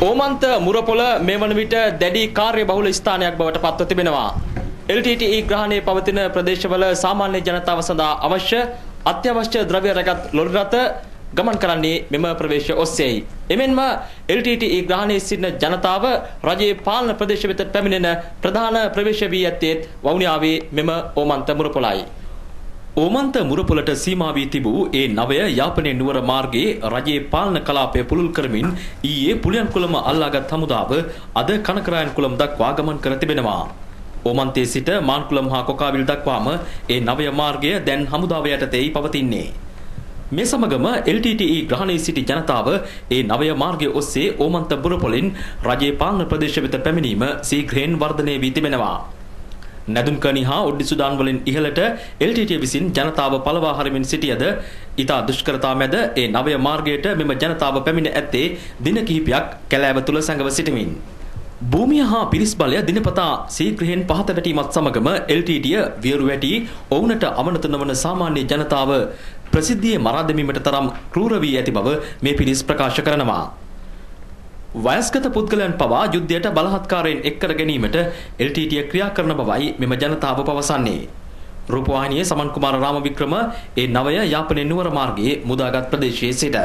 ඕමන්ත මුරපොළ මේ වන විට දැඩි කාර්ය බහුල ස්ථානයක් බවට පත්ව තිබෙනවා. LTTE ග්‍රහණයේ පවතින ප්‍රදේශවල සාමාන්‍ය ජනතාව සඳහා අවශ්‍ය අත්‍යවශ්‍ය ද්‍රව්‍ය රැගත් ලොරි රථ ගමන් කරන්නේ මෙම ප්‍රවේශය ඔස්සේයි. එමෙන්ම LTTE ග්‍රහණයේ සිටින ජනතාව රජයේ පාලන ප්‍රදේශ වෙත පැමිණෙන ප්‍රධාන ප්‍රවේශ වී ඇත්තේත් වවුනියාවේ මෙම ඕමන්ත මුරපොළයි. ඕමන්ත මුරපොලට සීමා වී තිබූ ඒ නවය යාපනයේ නුවර මාර්ගයේ රජයේ පාලන කලාපය පුළුල් කරමින් ඊයේ පුලියන්කුලම අල්ලාගත් හමුදාව අද කනකරායන් කුලම් දක්වා ගමන් කර තිබෙනවා. ඕමන්තයේ සිට මාන්කුලම් හා කොකාවිල් දක්වාම ඒ නවය මාර්ගය දැන් හමුදාව යටතේයි පවතින්නේ. මේ සමගම LTTE ග්‍රහණයේ සිටි ජනතාව ඒ නවය මාර්ගය ඔස්සේ ඕමන්ත බුරපොලින් රජයේ පාලන ප්‍රදේශ වෙත පැමිණීම සීඝ්‍රයෙන් වර්ධනය වී තිබෙනවා. නැදුම්කණි හා ඔඩ්ඩි සුදාන් වලින් ඉහළට LTT විසින් ජනතාව පළවා හරිමින් සිටියද ඉතා දුෂ්කරතා මැද ඒ නවය මාර්ගයට මෙම ජනතාව පැමිණ ඇත්තේ දින කිහිපයක් කැලෑව තුල සැඟව සිටමින් භූමිය හා පිරිස් බලය දිනපතා සීඝ්‍රයෙන් පහත වැටීමත් සමගම LTTය වියරු වැටි ඔවුනට අවනත නොවන සාමාන්‍ය ජනතාව ප්‍රසිද්ධියේ මරා දැමීමට තරම් ක්‍රූර වී ඇති බව මේ පිරිස් ප්‍රකාශ කරනවා. වයස්ගත පුද්ගලයන් පවා යුද්ධයට බලහත්කාරයෙන් එක් කර ගැනීමට LTTය ක්‍රියා කරන බවයි මෙම ජනතාව පවසන්නේ. රූපවාහිනියේ සමන් කුමාර රාමවික්‍රම ඒ නවය යාපනයේ නුවර මාර්ගයේ මුදාගත් ප්‍රදේශයේ සිට